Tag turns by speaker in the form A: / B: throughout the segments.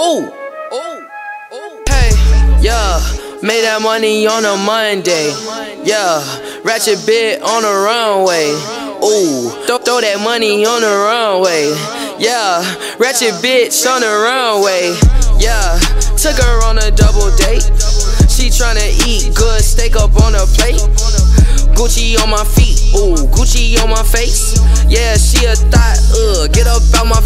A: Ooh. Ooh. Ooh. Hey, yeah. Made that money on a Monday. Yeah. Ratchet bit on the runway. Ooh. Throw, throw that money on the runway. Yeah. Ratchet bitch on the runway. Yeah. Took her on a double date. She tryna eat good steak up on a plate. Gucci on my feet, ooh, Gucci on my face. Yeah, she a thought, uh, get up out my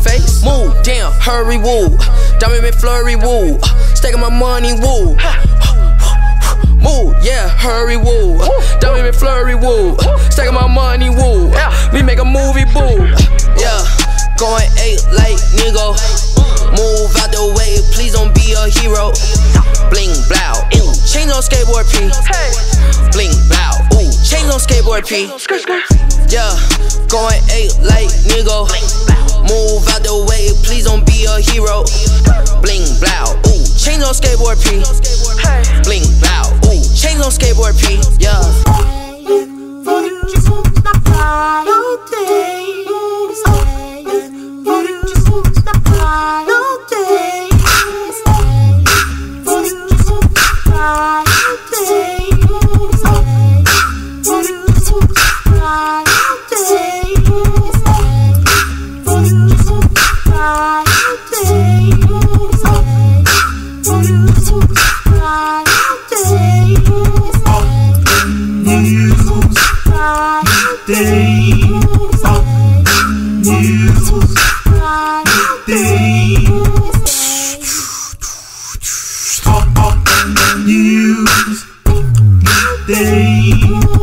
A: hurry, woo. Diamond McFlurry, woo. Staking my money, woo. Move, yeah, hurry, woo. Diamond McFlurry, woo. Staking my money, woo. We make a movie, boo. Yeah, going eight like Nigo. Move out the way, please don't be a hero. Bling, blow, ooh, chains on skateboard P. Bling, blow, ooh, chains on skateboard P. Yeah, going eight like Nigo. P. Bling, blow, ooh, chains on skateboard P. Yeah.
B: Day.